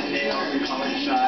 got a nail,